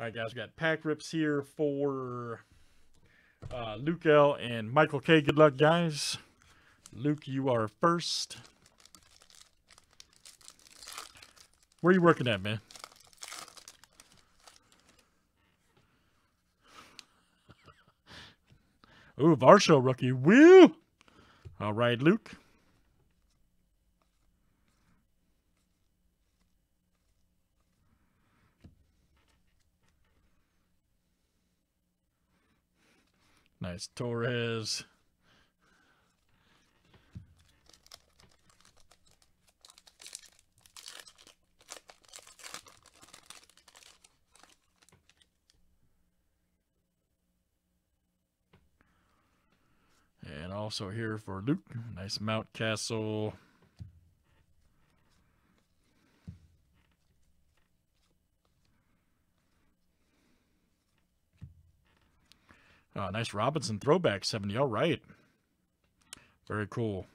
All right, guys, we got pack rips here for uh, Luke L and Michael K. Good luck, guys. Luke, you are first. Where are you working at, man? Ooh, Varsho rookie. Woo! All right, Luke. Nice Torres. And also here for Luke, nice Mountcastle. Oh, nice Robinson throwback 70. All right. Very cool.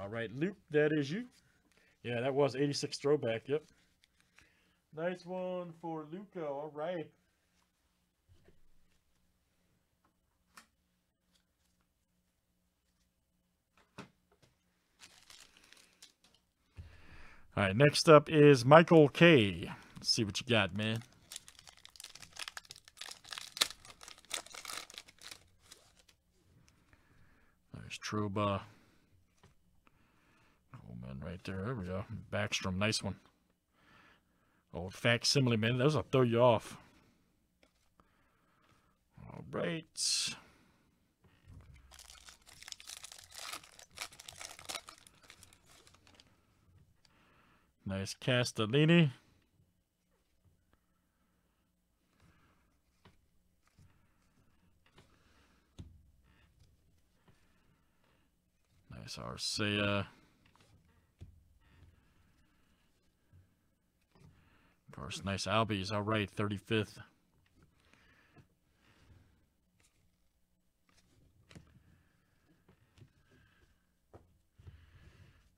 All right, Luke, that is you. Yeah, that was 86 throwback. Yep. Nice one for Luca. All right. All right, next up is Michael K. Let's see what you got, man. Trouba. Oh, man, right there. There we go. Backstrom, nice one. Oh, facsimile, man. Those will throw you off. All right. Nice Castellini. Nice Arcia. Uh, of course, nice Albies. All right, 35th.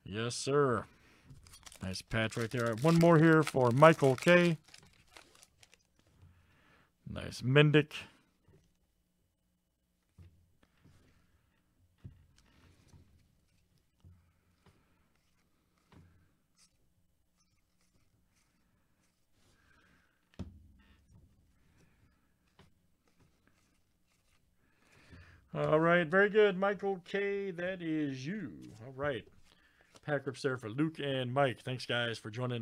Yes, sir. Nice patch right there. One more here for Michael K. Nice Mendick. All right, very good, Michael K. That is you. All right. Pack rips there for Luke and Mike. Thanks, guys, for joining.